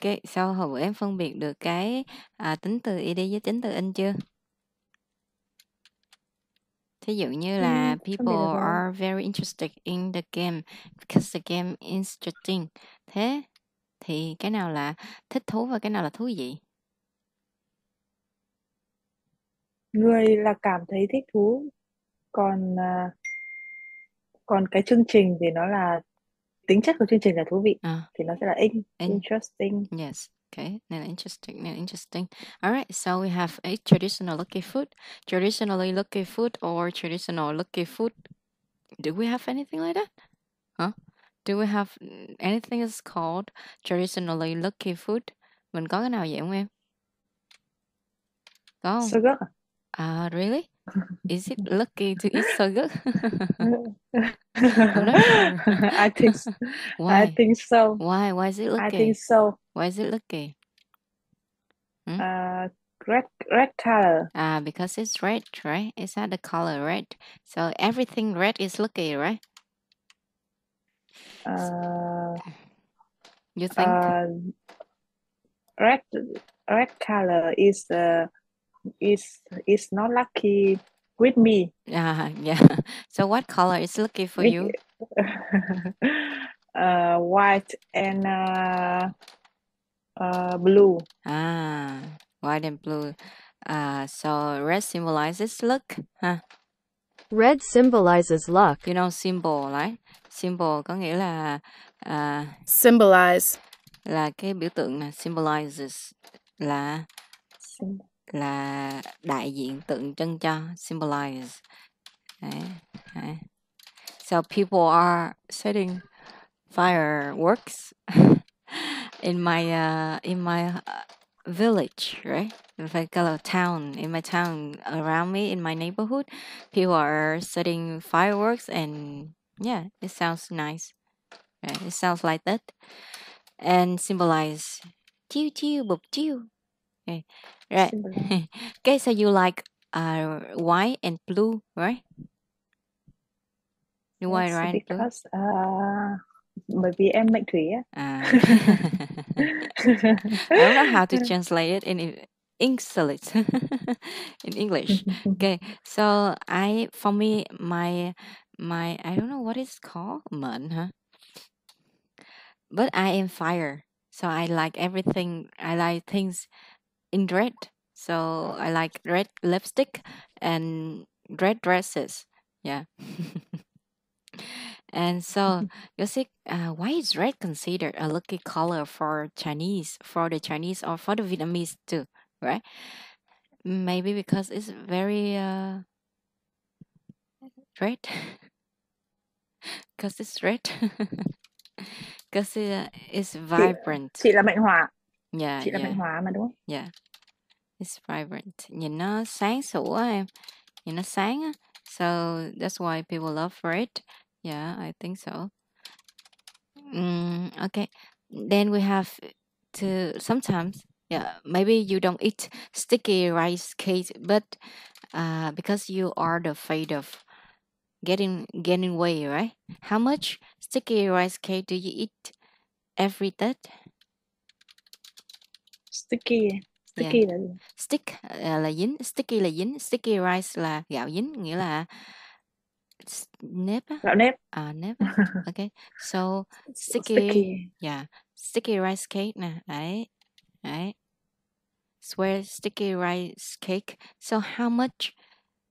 Ok, sau hồi bữa em phân biệt được cái à, tính từ id với tính từ in chưa? Thí dụ như là phân biệt people được rồi. are very interested in the game because the game is interesting. Thế thì cái nào là thích thú và cái nào là thú vị? Người là cảm thấy thích thú, còn à, còn cái chương trình thì nó là tính chất của chương trình là thú vị À, thì nó sẽ là in, in. interesting. Yes. Okay. Now interesting. Now interesting. All right. So we have a traditional lucky food, traditionally lucky food, or traditional lucky food. Do we have anything like that? Huh? Do we have anything is called traditionally lucky food? Mình có cái nào vậy không em? Có không? So good. Ah, really? Is it lucky to eat so good? I'm not sure. I think Why? I think so. Why? Why is it lucky? I think so. Why is it lucky? Hmm? Uh, red red color. Ah, because it's red, right? It's not the color red. So everything red is lucky, right? Uh, You think? uh, red red color is uh, is is not lucky with me. Ah, yeah. So what color is lucky for you? uh, white and uh, uh, blue. Ah, white and blue. Uh, so red symbolizes luck, huh? Red symbolizes luck. You know symbol, right? Symbol có nghĩa là à, symbolize, là cái biểu tượng nè, symbolizes là Sim- là đại diện tượng trưng cho symbolize. Đấy, đấy. So people are setting fireworks in my uh, in my uh, village, right? If I call a town in my town around me in my neighborhood, people are setting fireworks and yeah, it sounds nice. Right? It sounds like that. And symbolize chiu chiu bụp chiu. Okay. Right. Okay, so you like uh white and blue, right? You white, right? because uh, bởi vì em mệnh thủy á. I don't know how to translate it in English. in English. Okay, so I for me my my I don't know what it's called, mệnh, huh? But I am fire, so I like everything. I like things in red. So I like red lipstick and red dresses. Yeah. and so you see, uh, why is red considered a lucky color for Chinese, for the Chinese or for the Vietnamese too, right? Maybe because it's very uh, red. Because it's red. Because it, uh, it's vibrant. Chị là mệnh hỏa, Yeah, chị là yeah. mệnh hỏa mà đúng không? Yeah. Vibrant. Nhìn nó sáng sủa em. Nhìn nó sáng á. So that's why people love red. Yeah, I think so. Mm, okay. Then we have to sometimes, yeah, maybe you don't eat sticky rice cake, but uh, because you are the afraid of getting getting weight, right? How much sticky rice cake do you eat every day Sticky. Yeah. Sticky là gì? stick à, là dính sticky là dính sticky rice là gạo dính nghĩa là nếp á Gạo nếp. à nếp á ok so sticky, Sticky. yeah sticky rice cake nè đấy đấy swear sticky rice cake so how much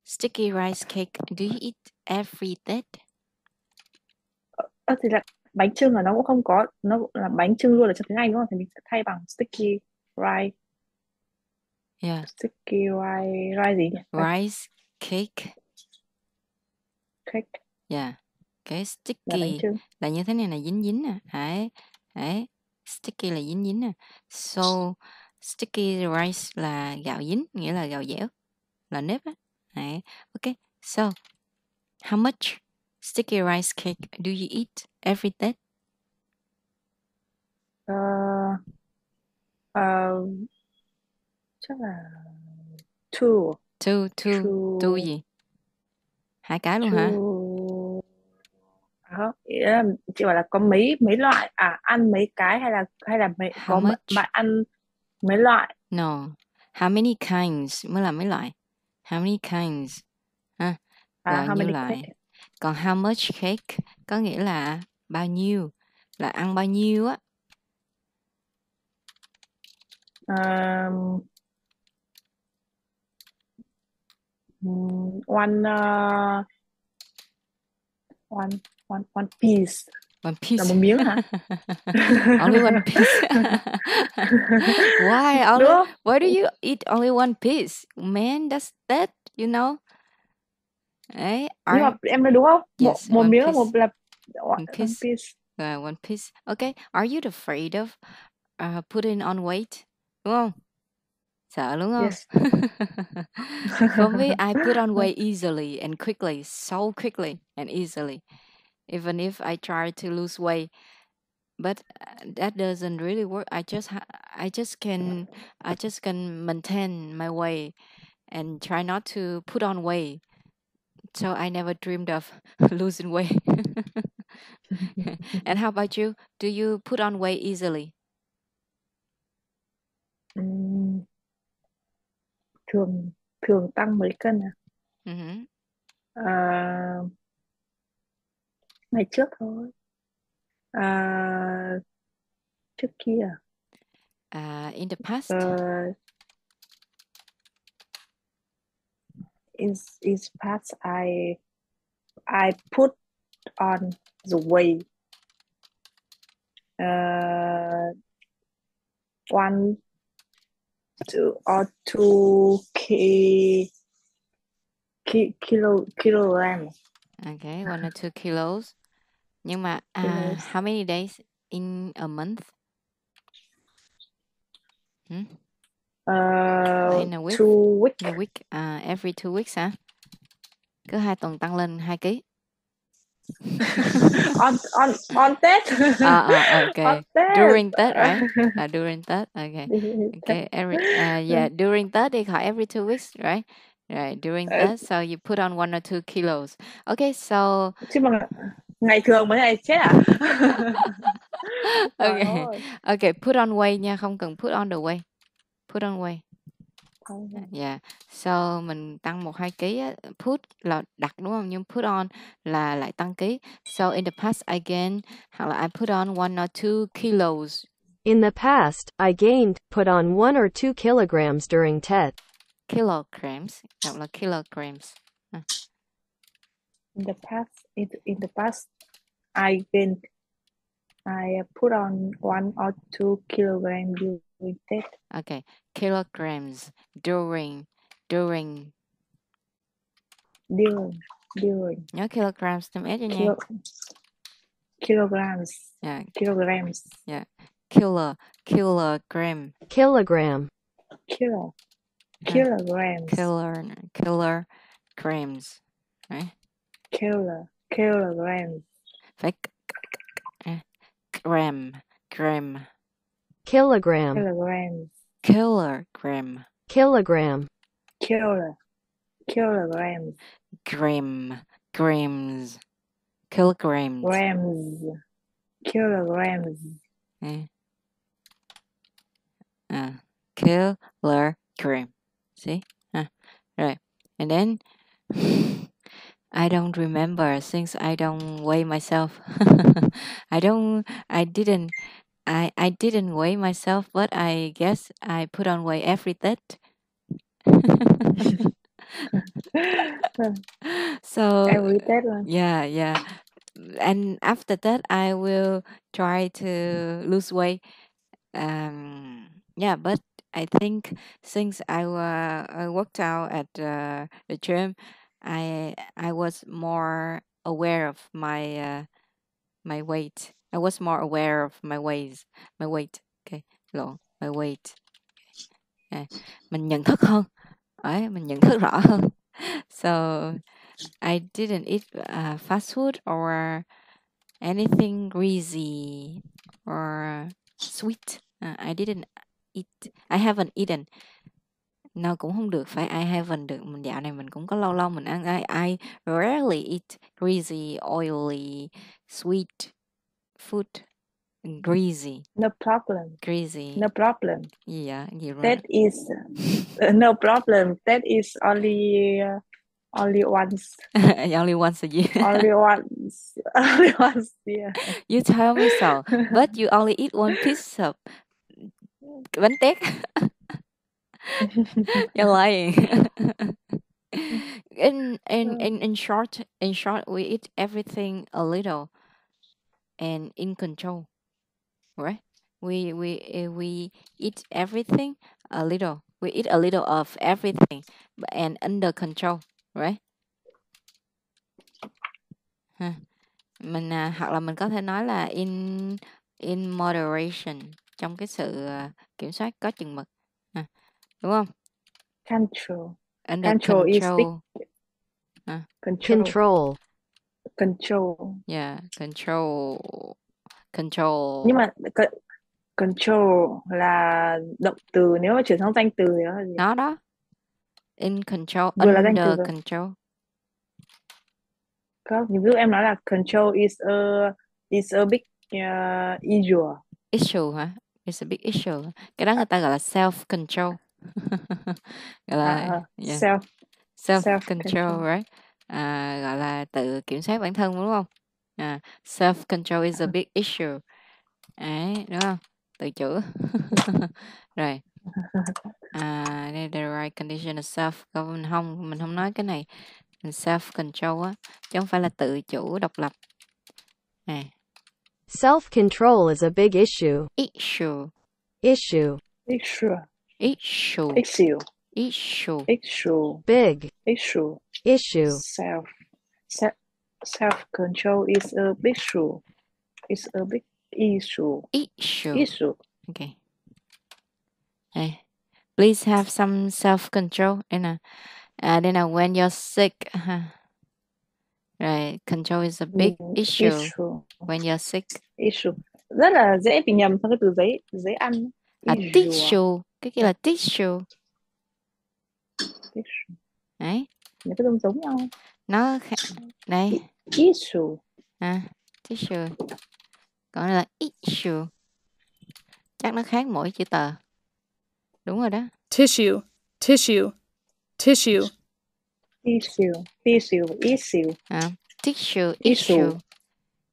sticky rice cake do you eat every Tết Ơ thì là bánh trưng là nó cũng không có nó cũng là bánh trưng luôn ở trong tiếng Anh đúng không? Thì mình sẽ thay bằng sticky rice. Yeah. Sticky rice rice gì nhỉ? rice. Cake. Cake. Yeah cái là sticky trưng. là như thế này là dính dính nè. Đấy đấy. Sticky là dính dính nè. So sticky rice là gạo dính nghĩa là gạo dẻo là nếp á. Đấy ok. So how much sticky rice cake do you eat every Tết Ờ, ờ, chắc là two two two two gì hai cái luôn hả two không ý là chị bảo là có mấy mấy loại à ăn mấy cái hay là hay là mấy How có much? bạn ăn mấy loại No. How many kinds mới là mấy loại? How many kinds? Ha, à bao how nhiêu loại? cake Còn how much cake có nghĩa là bao nhiêu, là ăn bao nhiêu á. um, one uh, one one one piece One là piece. một miếng hả only one piece. Why only? không Why do you eat only one piece? Man, that's that, you know? Ấy, nhưng are mà em nói đúng không một yes, một one miếng piece. một là One one piece. piece Uh, one piece. Okay. Are you afraid of uh, putting on weight? Đúng không? Sợ đúng không? yes For me, I put on weight easily and quickly, so quickly and easily. Even if I try to lose weight, but uh, that doesn't really work. I just I just can I just can maintain my weight and try not to put on weight. So I never dreamed of losing weight. and how about you? Do you put on weight easily? Ừm, thường thường tăng mấy cân à? Hmm Ờ, ngày trước thôi. Ờ, trước kia. Uh, in the past, Ờ, is is past I I put on the weight uh, one two or two ki, ki, kilo kilogram okay, one or two kilos. Nhưng mà uh, kilos how many days in a month? Hmm? uh, In a week? two week In a week? Uh, every two weeks hả? Cứ hai tuần tăng lên 2 kg. on on on Tết Ah, ah, okay. on Tết During Tết, right? Uh, during Tết, okay. Okay, every uh, yeah, during Tết thì khỏi every two weeks, right? Right, during Ờ, Tết, so you put on one or two kilos. Okay, so chứ mà ngày thường mới này chết à okay, okay, put on weight nha, không cần put on the weight. Put on weight. Không. Yeah. So mình tăng một hai ký á, put là đặt đúng không? Nhưng put on là lại tăng ký. So in the past I gained hoặc là I put on one or two kilos. In the past, I gained, put on one or two kilograms during TET. Kilograms. Đọc là kilograms. À, in the past in, in the past I gained I put on one or two kilogram during Tết Okay. Kilograms. During. During. During. During. Nhớ kilograms thêm S cho nha. kilo, kilograms. Yeah. kilograms. Kilo. Kilogram. Kilogram. kilo. Huh. kilograms. Killer kilograms. Right? kilo. Kilograms. Phải c- c- c- gram. Gram Kilogram. kilograms. Kilogram. Kilogram. kilo kilograms. Gram grams kilograms. Grams. Kilograms. Eh. uh, kilogram. See? Uh, right. And then I don't remember since I don't weigh myself. I don't I didn't I I didn't weigh myself but I guess I put on weight every Tết so every Tết luôn yeah yeah. And after that i will try to lose weight. Um yeah but i think since i uh, i worked out at uh, the gym i i was more aware of my uh, my weight i was more aware of my weight my weight okay lộn my weight à, mình nhận thức hơn Đấy, mình nhận thức rõ hơn so I didn't eat uh, fast food or anything greasy or sweet. Uh, I didn't eat. I haven't eaten No cũng không được, phải I haven't được. Mình dạo này mình cũng có lâu lâu mình ăn I, I rarely eat greasy, oily, sweet food. Greasy, no problem greasy. no problem yeah? Gì rồi? that is uh, no problem that is only uh, only once Only once a year. only once only once yeah You tell me so, but you only eat one piece of bánh tét. You're lying. in in in in short, in short, we eat everything a little, and in control, right? We we eh, we eat everything a little. We eat a little of everything, but- and under control, right? Ha. Mình à, hoặc là mình có thể nói là in in moderation trong cái sự à, kiểm soát có chừng mực, ha. đúng không? control Under Control is big. control. control Control. Control Yeah, control. Control. nhưng mà c- control là động từ nếu mà chuyển sang danh từ thì nó là gì nó đó. In control, Vừa là danh từ under rồi. control. có ví dụ em nói là control is a is a big uh, issue Issue hả? It's a big issue. Cái đó người ta gọi là self control. gọi là à, yeah. self self self control. right à, gọi là tự kiểm soát bản thân đúng không? À, self control is a big issue. Đấy đúng không? Tự chữa. Rồi. À đây the right condition of self. Mình không mình không nói cái này. Mình self control á chứ không phải là tự chủ độc lập. Này. Self control is a big issue. issue. Issue. issue. Issue. Issue issue. Issue. Big. issue. Issue. self. Self self control is a big issue. Is a big issue. Issue. Issue. Okay. Hey, please have some self control. And uh, uh, then uh, when you're sick, uh, right, control is a big Mm, issue. Issue. When you're sick. issue. Rất là dễ bị nhầm sang cái từ giấy giấy ăn À, tissue, cái kia là tissue. Issue. Đấy, nó có giống giống nhau nó khác. Đây, issue à, tissue. Còn đây là issue. Chắc nó khác mỗi chữ tờ. Đúng rồi đó. tissue, tissue, tissue, issue issue issue À, tissue, Issue. issue.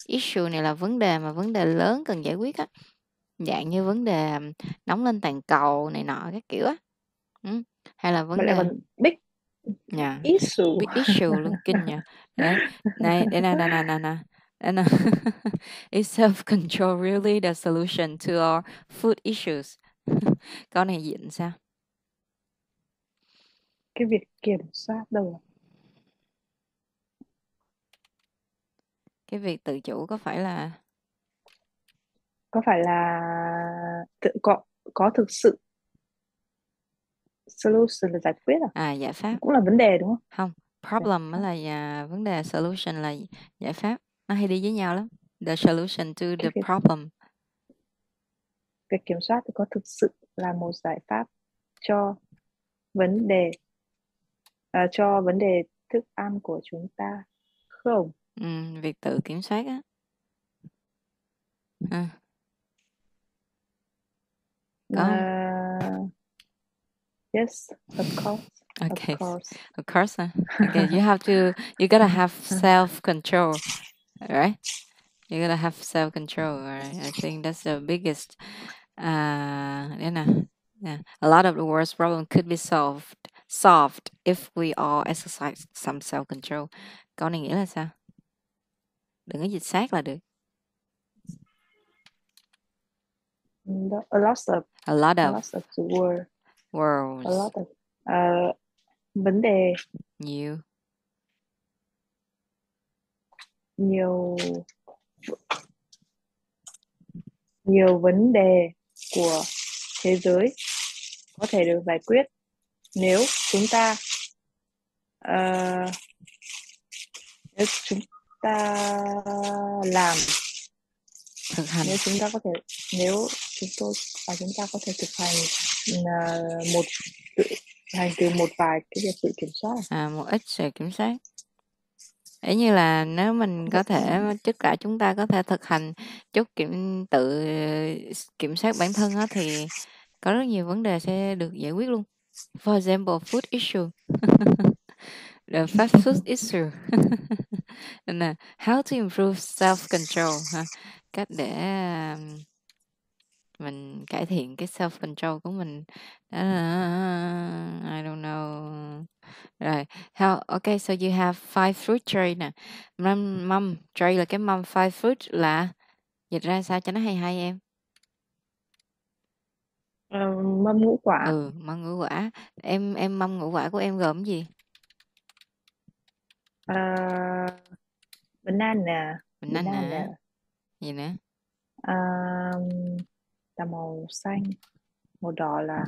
Issue này là vấn đề mà vấn đề lớn cần giải quyết á. Dạng như vấn đề nóng lên toàn cầu này nọ các kiểu á. Ừ. Hay là vấn lại đề còn big nhà issue big issue luôn kinh nha. Đấy, này, đây nè, nè, nè, nè, nè. Nè. Is self-control really the solution to our food issues? Câu này dịch sao? cái việc kiểm soát đâu rồi? Cái việc tự chủ có phải là có phải là tự có có thực sự solution là giải quyết à? À giải pháp. Cũng là vấn đề đúng không? Không problem mới là à, vấn đề solution là giải pháp. Nó hay đi với nhau lắm. The solution to the Cái problem. Việc kiểm soát thì có thực sự là một giải pháp cho vấn đề à, cho vấn đề thức ăn của chúng ta không? Ừ, việc tự kiểm soát á. À, có? À, yes of course okay of course. of course huh? okay you have to you gotta have self control right? You gotta have self control right? I think that's the biggest uh you know yeah a lot of the world's problem could be solved solved if we all exercise some self control câu này nghĩa là sao? Đừng có dịch sát là được. A lot of a lot of, a lot of the word a worlds. Lot of à, vấn đề. Nhiều. Nhiều nhiều vấn đề của thế giới có thể được giải quyết nếu chúng ta ờ, nếu chúng ta làm. Thực hành. Nếu chúng ta có thể nếu chúng tôi và chúng ta có thể thực hành một hành từ một vài cái việc tự kiểm soát à? à? một ít sự kiểm soát ấy như là nếu mình có thể tất cả chúng ta có thể thực hành chút kiểm tự kiểm soát bản thân á thì có rất nhiều vấn đề sẽ được giải quyết luôn. For example, food issue. The fast food issue. nè, how to improve self control ha. Cách để um, mình cải thiện cái self control của mình. Đó là, I don't know. Rồi, how okay, so you have five fruit tray nè. Mâm mâm tray là cái mâm five fruit là dịch ra sao cho nó hay hay em? Ờ, mâm ngũ quả Ừ, mâm ngũ quả. Em em mâm ngũ quả của em gồm gì? Ờ, banana Banana. banana Gì nữa? um, là màu xanh màu đỏ là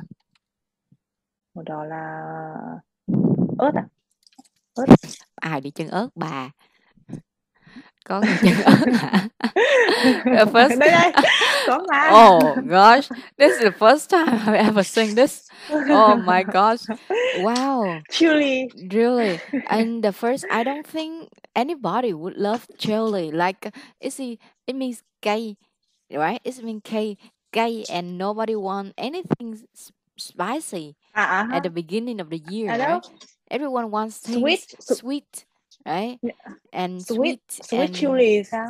màu đỏ là ớt à ớt Ai đi chân ớt bà? Có người chân ớt hả? First đây đây có mà Oh gosh, this is the first time I've ever seen this. Oh my gosh. Wow. chili Really? And the first, I don't think anybody would love chili. Like, it's it, it means gay, right? It means gay, gay, and nobody want anything spicy à ha. at the beginning of the year, right? Everyone wants things Sweet, sweet, right? And sweet sweet, and chili sao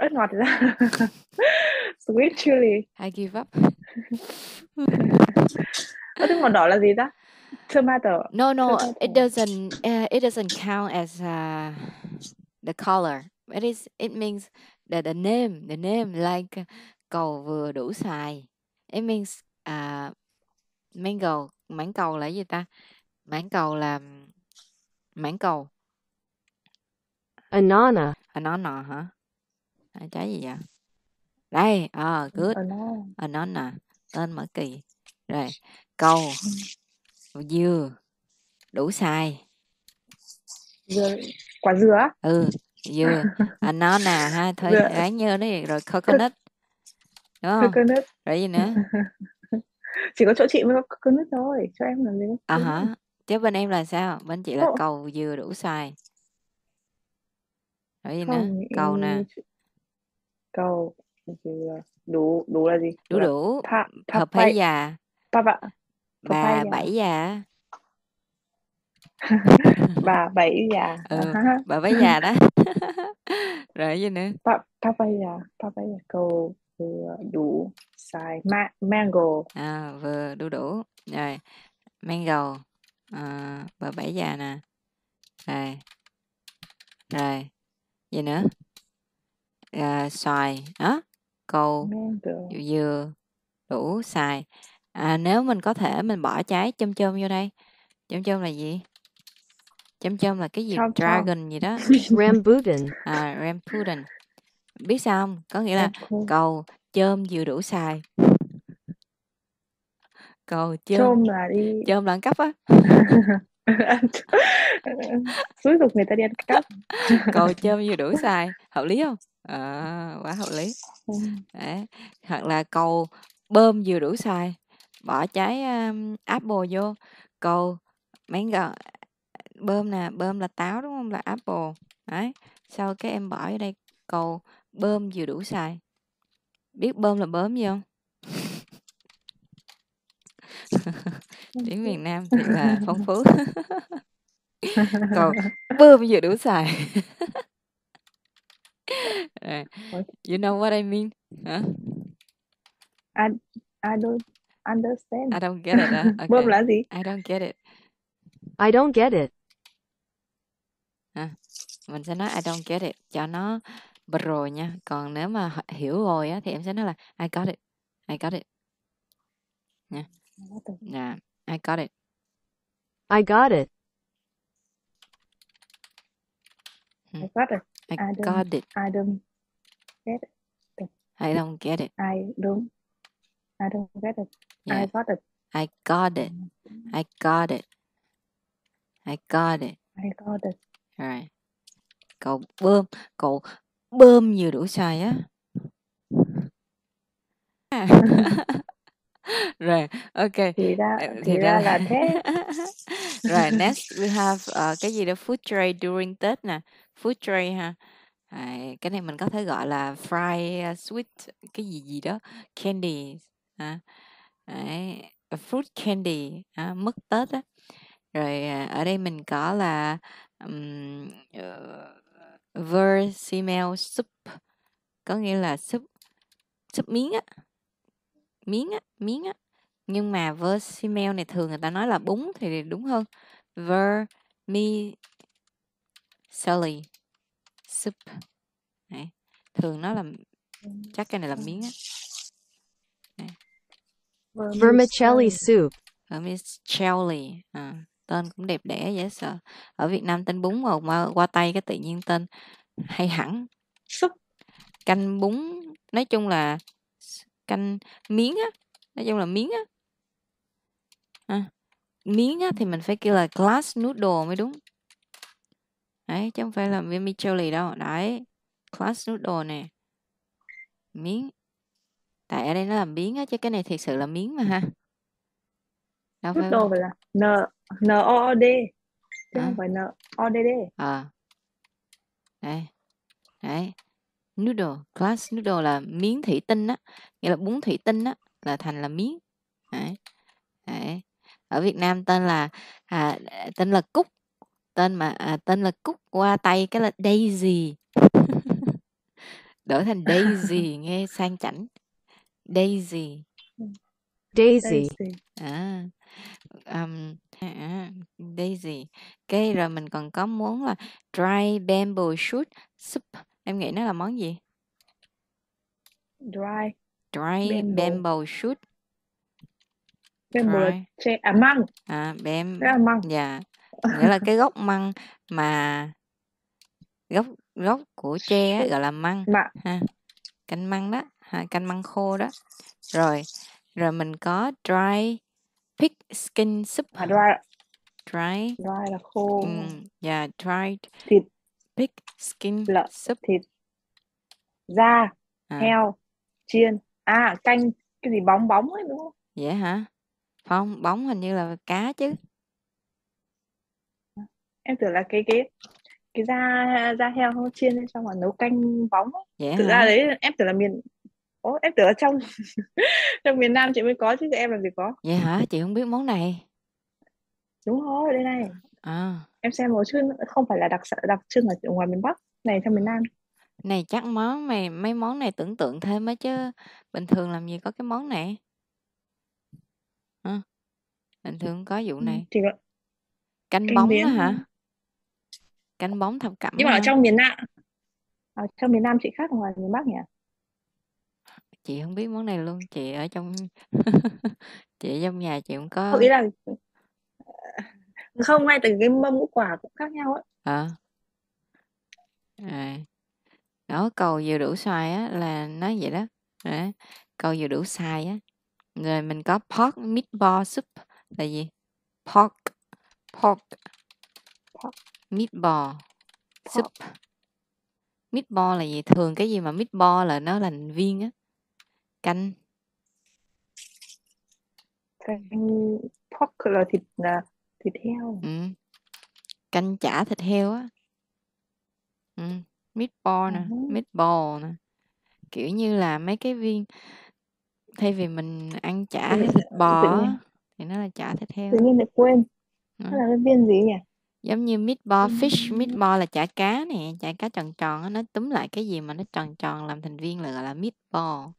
ớt ngọt sweet chili I give up. ớt màu đỏ là gì ta tomato No, no, it doesn't. Uh, it doesn't count as uh, the color. It is. It means the the name. The name like cầu vừa đủ xài. It means uh, mango. Mãng cầu là gì ta? Mãng cầu là mãng cầu. Anana. À, nọ hả? À, trái gì vậy? Đây. À, good. ờ À, nó nè. Tên mở kỳ. Rồi. Cầu. Dừa. Đủ xài. dừa quả dừa ừ dừa à nè ha thôi gái nhớ đấy rồi coconut đúng không? Coconut. Rồi gì nữa? Chỉ có chỗ chị mới có coconut thôi cho em làm gì có à coconut. hả? Chứ bên em là sao? Bên chị là Ồ. cầu dừa đủ xài rồi gì nữa? Không cầu nè. cầu dừa. Đủ đủ là gì? Đủ Là đủ. pa, hợp papaya hay già. Papa bà papaya. bảy già. Bà bảy già. Ừ. Bà bảy già đó. Rồi gì nữa? Pa, papaya papaya cầu dừa đủ xài ma, mango. À vừa đủ đủ. Rồi mango. À, bà bảy già nè. Rồi rồi gì nữa? À, xoài. Đó cầu mango. dừa đủ xài à, nếu mình có thể mình bỏ trái chôm chôm vô đây. Chôm chôm là gì? Chôm chôm là cái gì? Chom. dragon gì đó. Rambutan. à rambutan biết sao không? Có nghĩa là cầu chôm vừa đủ xài. Cầu chôm chôm là đi. chôm là ăn cắp á. Xúi dục người ta đi ăn cắp. Cầu chôm vừa đủ xài. Hợp lý không? À, quá hợp lý. Ừ. Đấy. hoặc là cầu bơm vừa đủ xài. Bỏ trái um, apple vô. Cầu mango bơm nè bơm là táo đúng không? Là apple. Đấy. Sau cái em bỏ vô đây cầu bơm vừa đủ xài. Biết bơm là bơm gì không? Tiếng miền Nam thì là phong phú. Cầu bơm vừa đủ xài. You know what I mean hả? I, I don't understand. I don't get it à? bơm okay. là gì? I don't get it. I don't get it. mình sẽ nói I don't get it cho nó pro nha còn nếu mà hiểu rồi á thì em sẽ nói là I got it I got it yeah I got it I got it. I got it I I got it I don't get it I don't get it I don't I don't get it yeah I got it I got it I got it I got it I got it rồi cậu bơm cậu bơm vừa đủ xài á. Rồi ok. Thì ra Ờ, thì ra là thế. Rồi next we have uh, cái gì đó food tray during Tết nè. Food tray ha. Đấy, cái này mình có thể gọi là fry uh, sweet cái gì gì đó candy ha Đấy, fruit candy à, mứt Tết á. Rồi à, ở đây mình có là um, uh, versimel soup có nghĩa là súp súp miếng á miếng á miếng á. Nhưng mà versimel này thường người ta nói là bún thì đúng hơn. Vermicelli soup. Đấy. thường nó là chắc cái này là miếng á. Vermicelli soup. vermicelli à, tên cũng đẹp đẽ dễ sợ. Ở Việt Nam tên bún mà qua, qua Tây cái tự nhiên tên hay hẳn. Súp canh bún nói chung là canh miếng á nói chung là miếng á. À, miếng á thì mình phải kêu là glass noodle mới đúng. Đấy chứ không phải là vermicelli đâu. Đấy glass noodle nè. Miếng. Tại ở đây nó là miếng á chứ cái này thiệt sự là miếng mà ha. Đâu phải noodle phải là n n o o d. Chứ À. không phải n o d d. Ờ đấy đấy. Noodle glass noodle là miếng thủy tinh á. Nghĩa là bún thủy tinh á là thành là miếng. Đấy. đấy. Ở Việt Nam tên là à, tên là cúc tên mà à, tên là cúc qua tay cái là daisy. Đổi thành daisy nghe sang chảnh. Daisy Daisy. Daisy. à, um, à, daisy. Cái rồi mình còn có món là dry bamboo shoot soup. Em nghĩ nó là món gì? Dry dry Bamboo. bamboo shoot. Bamboo là Dry. tre à măng. À bam rất là măng. dạ. Nghĩa là cái gốc măng mà gốc gốc của tre á, gọi là măng mà ha. Canh măng đó ha, canh măng khô đó. Rồi rồi mình có dry pig skin soup à dry dry. Dry là khô. Um, yeah dried thịt. pig skin lợn soup. thịt. Da à, heo chiên. À canh cái gì bóng bóng ấy đúng không? Vậy hả? Không bóng hình như là cá chứ. Em tưởng là cái cái cái da da heo không chiên lên xong rồi nấu canh bóng ấy. vậy thực ra hả đấy em tưởng là miền Ồ, em tưởng là trong trong miền Nam chị mới có chứ em làm gì có. Vậy hả? Chị không biết món này. Đúng rồi đây này. À. Em xem một chứ không phải là đặc sản đặc trưng ở ngoài miền Bắc này trong miền Nam. Này chắc món mày mấy món này tưởng tượng thêm á chứ. Bình thường làm gì có cái món này? Hả? bình thường không có vụ Ừ, này. chỉ có canh canh bóng biến thôi. hả? Canh bóng thập cẩm nhưng mà ở hả? trong miền Nam ở trong miền Nam chị khác ngoài miền Bắc nhỉ chị không biết món này luôn chị ở trong chị ở trong nhà chị không có không ý là không ngay từ cái mâm ngũ quả cũng khác nhau ấy ờ. À. đó cầu vừa đủ xoài á là nói vậy đó. Đấy. cầu vừa đủ xài á rồi mình có pork meatball soup là gì? Pork pork Pork. meatball soup. Meatball là gì? Thường cái gì mà meatball là nó thành viên á canh canh pork là thịt là thịt heo ừ. canh chả thịt heo á ừ. meatball nè Ừ. meatball nè kiểu như là mấy cái viên thay vì mình ăn chả hay thịt bò á, thì nó là chả thịt heo tự nhiên lại quên Ừ. nó là cái viên gì nhỉ giống như meatball fish Ừ. meatball là chả cá nè chả cá tròn tròn á nó túm lại cái gì mà nó tròn tròn làm thành viên là gọi là meatball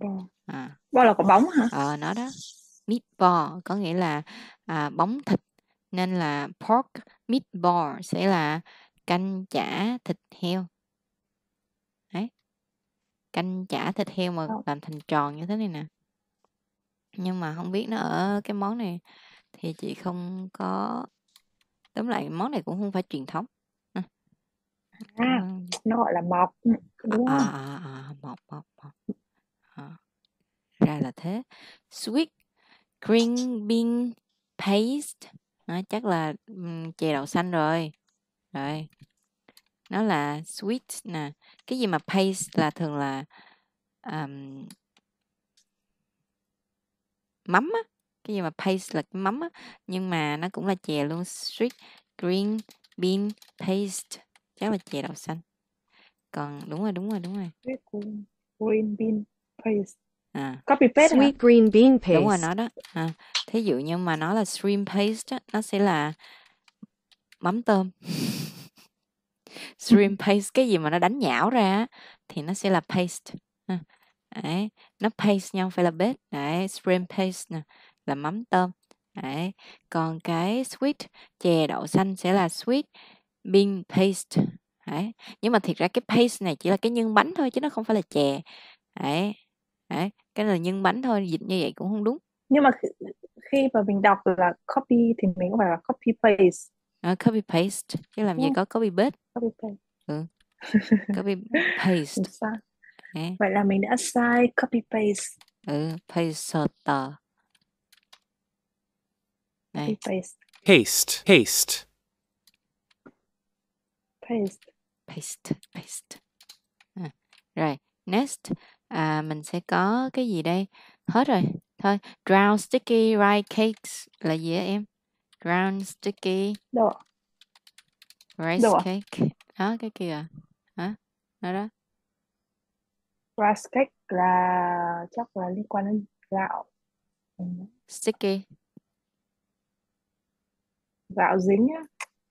bò à. Bò là có bóng hả? Ờ nó đó. Meatball có nghĩa là à, bóng thịt. Nên là pork meatball sẽ là canh chả thịt heo. Đấy. Canh chả thịt heo mà Ờ. làm thành tròn như thế này nè. Nhưng mà không biết nó ở cái món này thì chị không có tóm lại món này cũng không phải truyền thống. À Ờ, nó gọi là mọc. Đúng à, không? à, à, mọc mọc mọc à, ra là thế. Sweet green bean paste. À, chắc là um, chè đậu xanh rồi. Rồi. Nó là sweet nè. Cái gì mà paste là thường là um, mắm á. Cái gì mà paste là cái mắm á. Nhưng mà nó cũng là chè luôn. Sweet green bean paste. Chắc là chè đậu xanh. Còn đúng rồi đúng rồi đúng rồi. Green bean paste. à Copy paste hả? Sweet green bean đúng rồi paste. nó đó à, thí dụ như mà nó là shrimp paste á, nó sẽ là mắm tôm shrimp paste cái gì mà nó đánh nhão ra thì nó sẽ là paste ha. Đấy, nó paste nhau phải là bếp đấy shrimp paste nè là mắm tôm đấy còn cái sweet chè đậu xanh sẽ là sweet bean paste đấy nhưng mà thiệt ra cái paste này chỉ là cái nhân bánh thôi chứ nó không phải là chè đấy đấy cái là nhân bánh thôi dịch như vậy cũng không đúng Nhưng mà khi, khi mà mình đọc là copy thì mình cũng phải là copy paste. Ờ, copy paste chứ làm gì có copy paste Copy paste. copy paste đấy. Vậy là mình đã sai copy paste. ừ paste này paste. Haste, haste. Paste. paste paste à, rồi next à, mình sẽ có cái gì đây? Hết rồi. Thôi brown sticky rice cakes là gì á em? Brown sticky Đâu rice Đâu cake. Đó cái kia à? Hả? Đó đó. Rice cake là chắc là liên quan đến gạo. Sticky. Gạo dính á.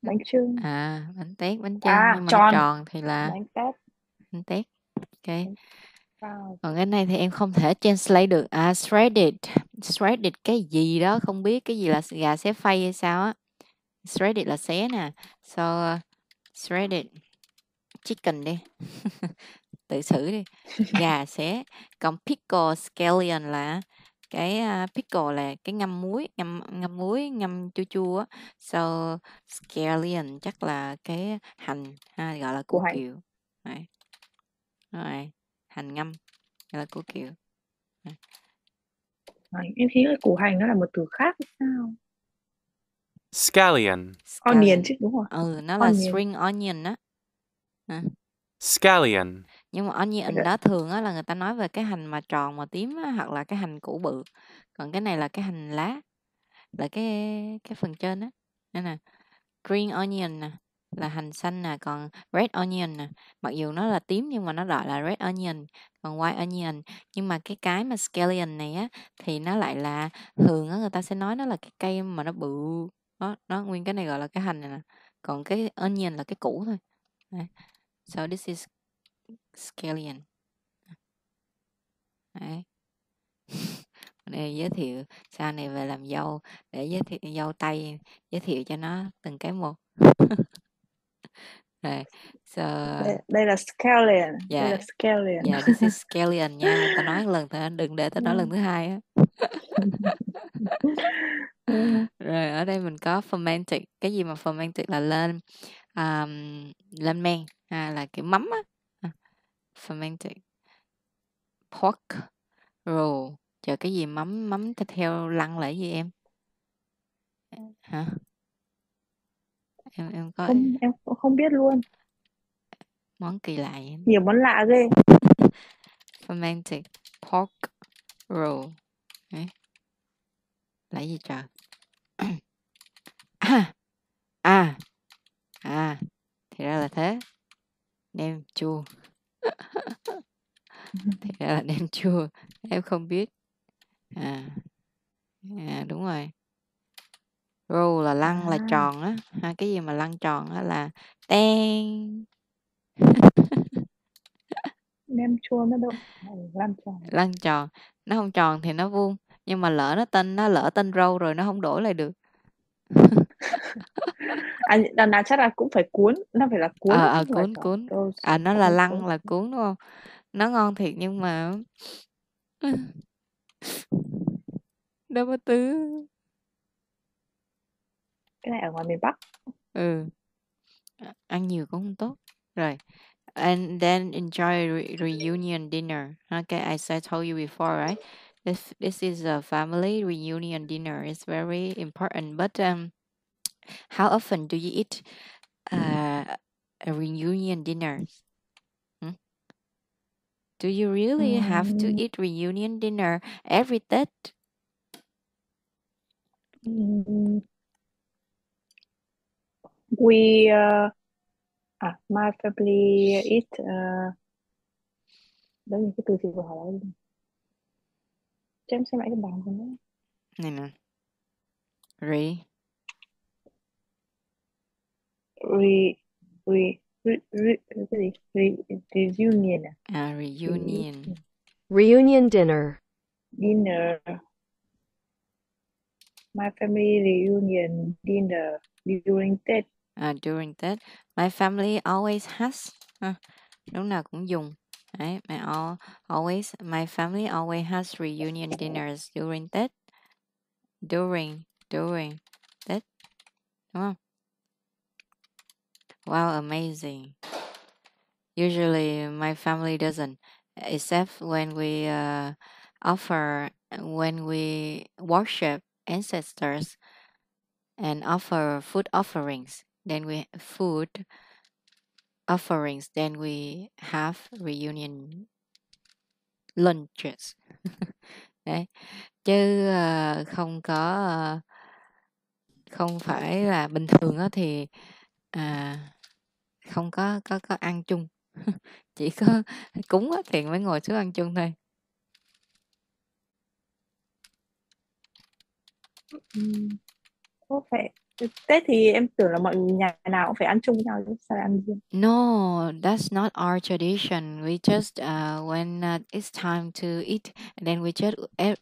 Bánh trưng. à bánh tét bánh chưng. À, nhưng mà tròn. tròn thì là Bánh tét. bánh tét. Ok. Còn cái này thì em không thể translate được. À shredded. Shredded cái gì đó không biết cái gì là gà xé phay hay sao á. Shredded là xé nè. So uh, shredded chicken đi. Tự xử đi. Gà xé. Còn pickle scallion là cái uh, pickle là cái ngâm muối ngâm ngâm muối ngâm chua chua á. So scallion chắc là cái hành ha gọi là Củ kiệu. Đấy. rồi hành ngâm. Gọi là củ kiệu Hành. Em thấy là củ hành nó là một từ khác hay sao? Scallion, Onion chứ đúng rồi. ừ nó là Onion. spring onion á. Scallion, nhưng mà onion Dạ. đó thường á là người ta nói về cái hành mà tròn mà tím á, hoặc là cái hành củ bự. Còn cái này là cái hành lá là cái cái phần trên á. Nên là green onion nè là hành xanh nè, còn red onion nè. Mặc dù nó là tím nhưng mà nó gọi là red onion, còn white onion. Nhưng mà cái cái mà scallion này á, thì nó lại là thường á, người ta sẽ nói nó là cái cây mà nó bự. Nó nó nguyên cái này gọi là cái hành này nè. Còn cái onion là cái củ thôi. So this is scallion. Đấy. Để giới thiệu sau này về làm dâu, để giới thiệu, dâu tây, giới thiệu cho nó từng cái một. rồi so Đây, đây là scallion. Đây Dạ. là scallion. yeah this is scallion nha tao nói lần thứ đừng để tao nói lần thứ hai á Ừ. rồi ở đây mình có fermented cái gì mà fermented là lên um, lên men à, là kiểu mắm á à, fermented pork roll chờ cái gì mắm mắm thịt heo lăn cái gì em hả em em có Không, em cũng không biết luôn. món kỳ lạ vậy. Nhiều món lạ ghê. fermented pork roll. Đấy. là gì trời? À à à. Thì ra là thế. Nem chua. Thì ra là nem chua. Em không biết. À, à đúng rồi roll là lăn là À. tròn á ha cái gì mà lăn tròn á là ten Nem chua đâu. Ừ, Làm tròn. lăn tròn nó không tròn thì nó vuông nhưng mà lỡ nó tên nó lỡ tên roll rồi nó không đổi lại được À, đằng nào chắc là cũng phải cuốn. Nó phải là cuốn. Ờ, ờ, chứ không phải cuốn, cuốn. À nó là lăn cuốn. là cuốn đúng không nó ngon thiệt nhưng mà đâu có tứ Cái này ở ngoài miền Bắc. ừ. Ăn nhiều cũng không tốt. Rồi. And then enjoy re- reunion dinner. Okay as I told you before right? This this is a family reunion dinner. It's very important. But um how often do you eat uh, a reunion dinner? Hmm? do you really have to Mm. eat reunion dinner every Tết Mm, cái từ chị vừa hỏi là gì? cho em xem lại cái bài của nó Này nè. Re. re re re, re cái gì re, reunion à À, reunion. Reunion dinner. dinner my family reunion dinner during Tết Uh, during that, my family always has. Ha, lúc nào cũng dùng. Đấy, my all, always, my family always has reunion dinners during Tết. During, during Tết. Đúng không? Wow, amazing. Usually, my family doesn't, except when we uh, offer, when we worship ancestors and offer food offerings. Then we food offerings. Then we have reunion lunches. Đấy. Chứ ờ, không có ờ, không phải là bình thường á thì à, không có có có ăn chung. Chỉ có cúng á thì mới ngồi xuống ăn chung thôi. Có phải Tết thì em tưởng là mọi nhà nào cũng phải ăn chung nhau chứ sao ăn riêng No, that's not our tradition. We just uh, when uh, it's time to eat, then we just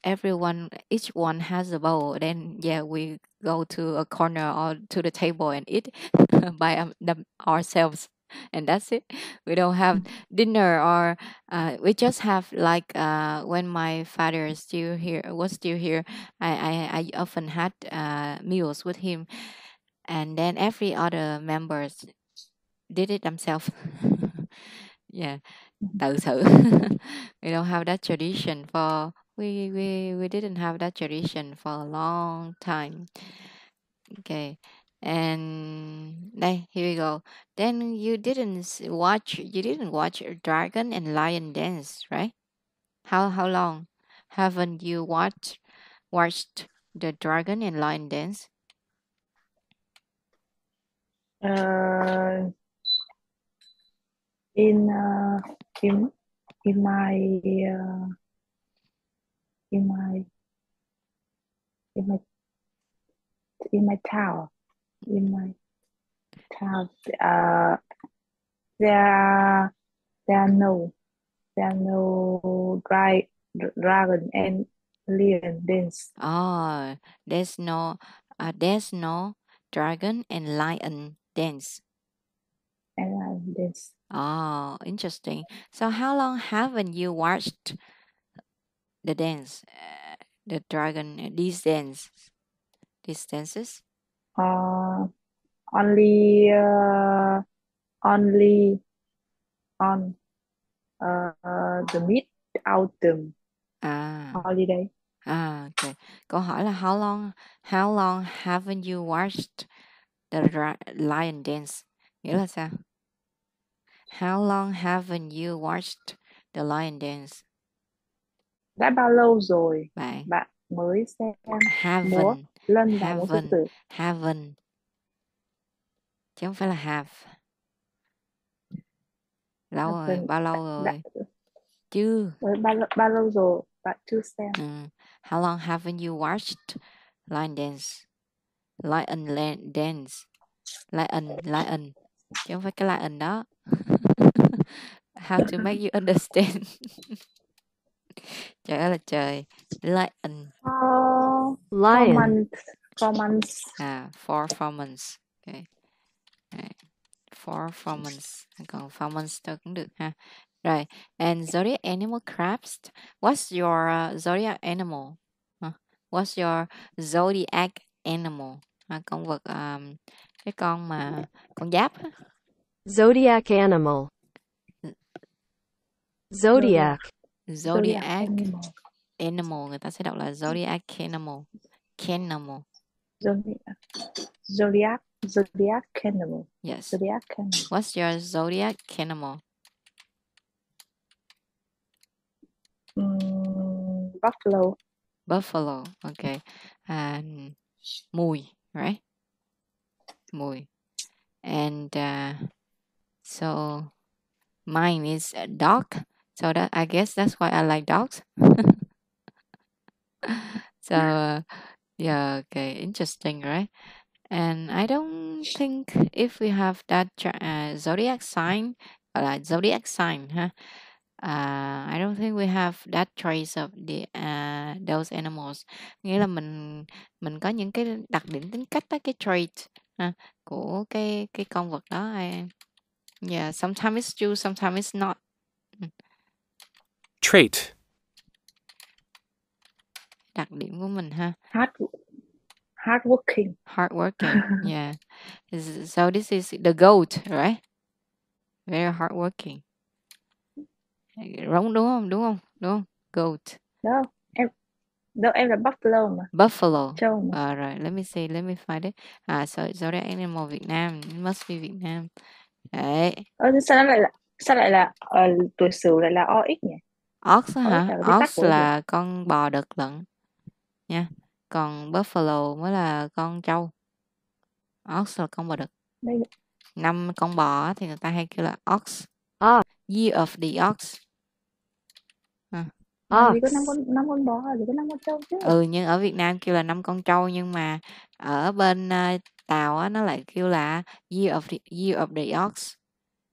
everyone each one has a bowl. Then yeah, we go to a corner or to the table and eat by um, ourselves, and that's it. We don't have dinner or uh, we just have like uh, when my father is still here was still here. I I, I often had uh, meals with him, and then every other members did it themselves. yeah, tự sự. we don't have that tradition for we we we didn't have that tradition for a long time. Okay. And đây, here we go. Then you didn't watch you didn't watch Dragon and Lion Dance, right? How how long haven't you watched watched the Dragon and Lion Dance? Ờ, in uh, in in my uh, in my in my in my town in my town uh, there are there are no there are no dry, dragon and lion dance Oh, there's no uh, there's no dragon and lion dance. and lion dance Oh, interesting. So how long haven't you watched the dance, uh, the dragon, uh, these dance, these dances? Uh, only uh, only on uh, the mid autumn À, holiday à, okay. Câu hỏi là how long, how long haven't you watched the lion dance? Nghĩa là sao? How long haven't you watched the lion dance? đã bao lâu rồi Bạn bạn mới xem haven't, và múa sư haven't, tử haven't, chứ không phải là have. Lâu rồi, bao lâu đã, rồi? Chưa. với bao, lâu- bao lâu rồi bạn chưa xem Ừ. How long haven't you watched lion dance? Lion dance. Lion, lion. Chứ không phải cái lion đó. How to make you understand. trời ơi là trời. Lion. for, for Lion. months for months À, four formants. Okay. Đấy. Four formants. Còn formants thôi cũng được ha. Rồi. And zodiac animal crabs. What's your uh, zodiac animal? Hả? What's your zodiac animal? À, con vật um, cái con mà con giáp. Zodiac animal. Zodiac. Zodiac animal animal người ta sẽ đọc là zodiac animal. Canimal. zodiac zodiac zodiac animal Yes. zodiac animal What's your zodiac animal? um, buffalo Buffalo. Okay. And mùi, right? Mùi. And uh, so mine is a dog. So that I guess that's why I like dogs. so uh, yeah, okay, interesting, right? And I don't think if we have that uh, zodiac sign, gọi là zodiac sign, huh? Uh, I don't think we have that trace of the uh, those animals. Nghĩa là mình mình có những cái đặc điểm tính cách đó, cái trait ha, của cái cái con vật đó. I, yeah, sometimes it's true, sometimes it's not. Trait. Đặc điểm của mình ha. hard hard working Hardworking. Yeah. So this is the goat, right? Very hardworking. Đúng đúng không? Đúng không? Đúng không? Goat. đó em đâu em là buffalo mà Buffalo. trâu mà All right, let me see, let me find it. À, so zodiac animal Việt Nam, it must be Việt Nam. Đấy, thế sao lại là sao lại là ờ, tuổi sửu lại là OX nhỉ ox á OX hả? là Ox là con bò đực lận nha. Còn buffalo mới là con trâu. Ox là con bò đực. Năm con bò thì người ta hay kêu là ox. Ox. Year of the ox. À. gì có Ox. năm con năm con bò thì có năm con trâu chứ Ừ nhưng ở Việt Nam kêu là năm con trâu nhưng mà ở bên ờ, Tàu á nó lại kêu là year of the year of the ox.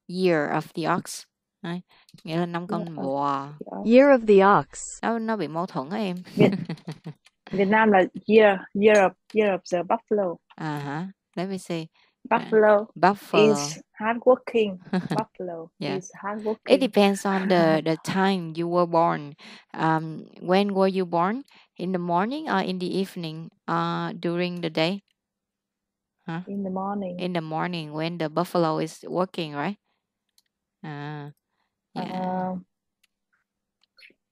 Year of the ox. Đấy, nghĩa là năm con bò. Year of the ox. Nó nó bị mâu thuẫn á em. Việt Nam là year year of the buffalo hả? Let me see. buffalo Buffalo. is hard working buffalo Yeah. is hard It depends on the the time you were born. Um, when were you born? In the morning or in the evening? Uh, during the day? Huh? in the morning In the morning when the buffalo is working, right? Ah, yeah. uh,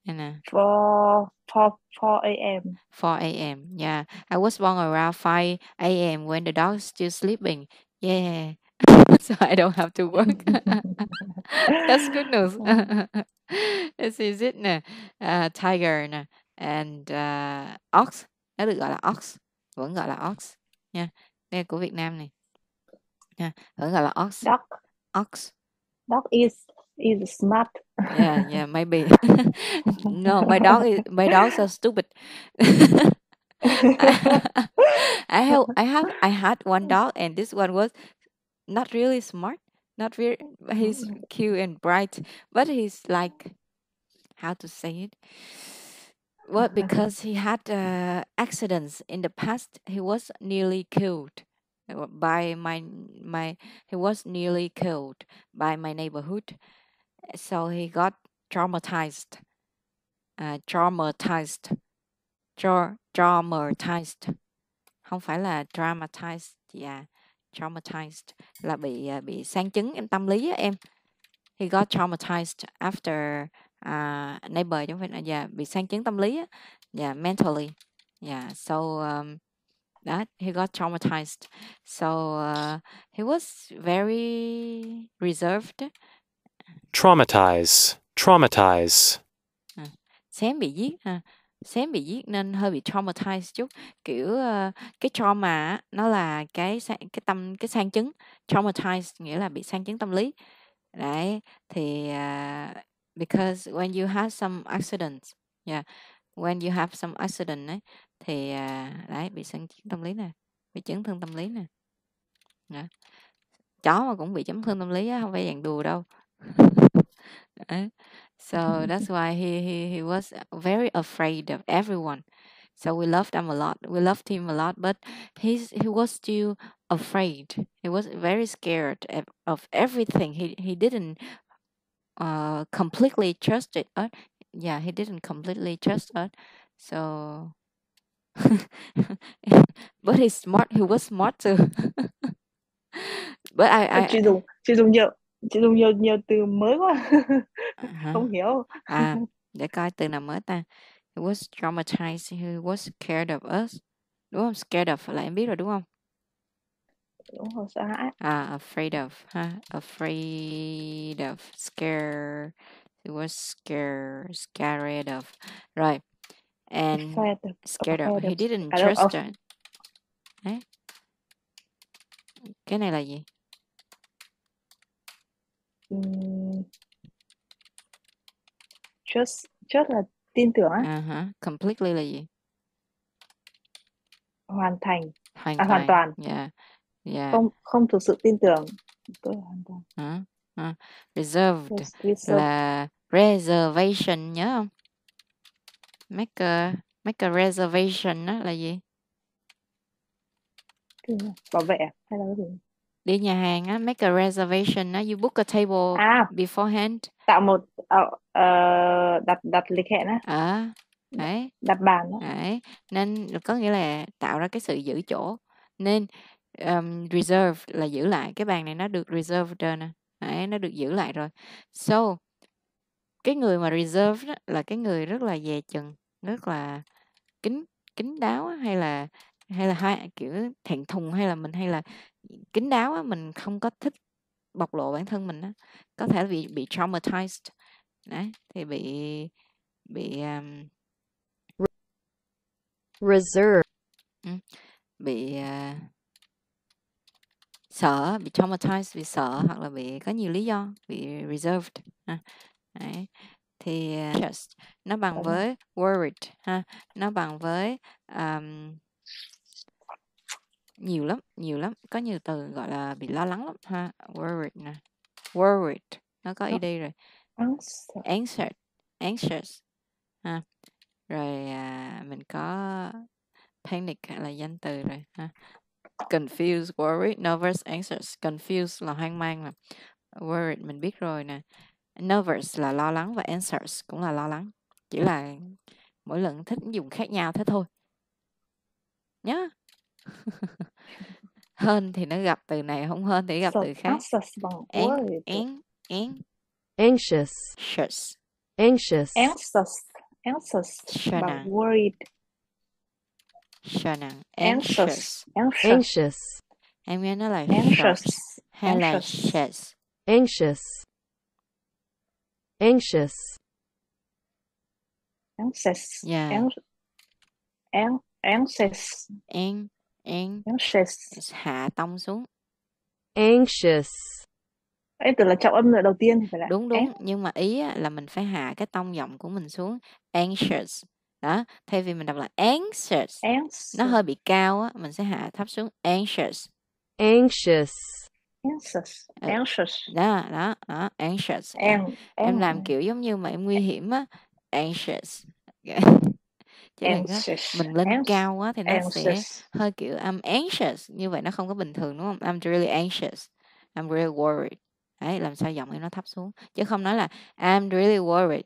Uh, 4 4 4 a.m. 4 a.m. Yeah, I was born around 5 a.m. when the dog still sleeping. Yeah, so I don't have to work. That's good news. This is it nè. Uh, tiger nè. And uh, ox. Nó được gọi là ox. Vẫn gọi là ox. Nha. Đây là của Việt Nam này. Nha. Vẫn gọi là ox. Dog Ox. dog is is smart. Yeah, yeah, maybe. no, my dog is my dogs are stupid. I have I have I had one dog and this one was not really smart. Not very he's cute and bright, but he's like how to say it? Well, because he had uh, accidents in the past, he was nearly killed uh, by my my. He was nearly killed by my neighborhood, so he got traumatized. Uh, traumatized. Tra- traumatized. Không phải là traumatized, yeah, traumatized là bị bị sang chấn em tâm lý á em. He got traumatized after uh, neighbor chứ không là yeah, bị sang chấn tâm lý á. Yeah, mentally. Yeah, so um, that he got traumatized. So uh, he was very reserved. Traumatize. Traumatize. À, xém bị giết ha xém bị giết nên hơi bị traumatize chút. Kiểu uh, cái trauma nó là cái cái tâm cái sang chấn. Traumatize nghĩa là bị sang chấn tâm lý. Đấy thì uh, because when you have some accidents yeah when you have some accident ấy thì uh, đấy bị sang chấn tâm lý nè bị chấn thương tâm lý nè. Chó mà cũng bị chấn thương tâm lý á không phải dạng đùa đâu. So that's why he, he he was very afraid of everyone. So we loved him a lot. We loved him a lot, but he's he was still afraid. He was very scared of, of everything. He he didn't uh completely trust it. Uh, yeah, he didn't completely trust us. So, but he's smart. He was smart too. but I I, chị dùng chị dùng nhiều chị dùng nhiều nhiều từ mới quá hả? không hiểu À, để coi từ nào mới ta. He was traumatized. He was scared of us. Đúng không? Scared of là em biết rồi đúng không? đúng rồi sợ hãi À, afraid of ha. Afraid of. Scared. He was scared. Scared of. Right. And Afraid of- scared of. afraid He of- didn't I don't- trust of- us. đấy cái này là gì Ừm, just just là tin tưởng á. À hả completely là gì? Hoàn thành. Hoàn à, hoàn toàn yeah yeah không không thực sự tin tưởng. Tôi hoàn toàn. Hả? À, reserved Yes, reserve. là reservation nhớ không? Make a make a reservation đó là gì Cái gì? bảo vệ à? hay là cái gì đi nhà hàng á make a reservation á you book a table à. beforehand. Tạo một ờ, đặt đặt lịch hẹn á. Ở đấy. Đặt bàn á. Đấy. Nên có nghĩa là tạo ra cái sự giữ chỗ. Nên um, reserve là giữ lại. Cái bàn này nó được reserve trên nè. Đấy, nó được giữ lại rồi. So cái người mà reserve đó là cái người rất là dè chừng rất là kín kín đáo hay là hay là hai kiểu thẹn thùng hay là mình hay là kín đáo á, mình không có thích bộc lộ bản thân mình á có thể bị bị traumatized đấy thì bị bị um, reserve, bị à, sợ bị traumatized bị sợ hoặc là bị có nhiều lý do bị reserved ha. Đấy. thì à, just nó bằng với worried ha nó bằng với um, nhiều lắm nhiều lắm. Có nhiều từ gọi là bị lo lắng lắm ha. Worried nè. Worried. Nó có Đó. id rồi. Anxious. Anxious. Ha. Rồi à, mình có panic là danh từ rồi ha. Confused worried nervous anxious. Confused là hoang mang mà. Worried mình biết rồi nè. Nervous là lo lắng và anxious cũng là lo lắng. Chỉ là mỗi lần thích dùng khác nhau thế thôi. Nhá hên thì nó gặp từ này không hên thì gặp So, từ khác An- an an anxious, anxious anxious, Anxious. Anxious bằng worried. sợ nặng Anxious. anxious Anxious. anxious, em nghe nó là Anxious. hay là Anxious. anxious, anxious, Anxious. Yeah. An- an- Anxious. an an Anxious. hạ tông xuống. Anxious, Em tưởng là trọng âm nữa đầu tiên thì phải là đúng an- đúng nhưng mà ý á, là mình phải hạ cái tông giọng của mình xuống. Anxious. Đó thay vì mình đọc là anxious Anxious. nó hơi bị cao á mình sẽ hạ thấp xuống. Anxious. Anxious, Anxious. Ờ, Anxious. đó đó đó. Anxious. Em, An- em an- làm kiểu giống như mà em nguy hiểm á. Anxious có anxious. mình lên Anx- cao quá thì nó sẽ Anxious. hơi kiểu I'm anxious như vậy nó không có bình thường đúng không I'm really anxious I'm really worried đấy làm sao giọng em nó thấp xuống chứ không nói là I'm really worried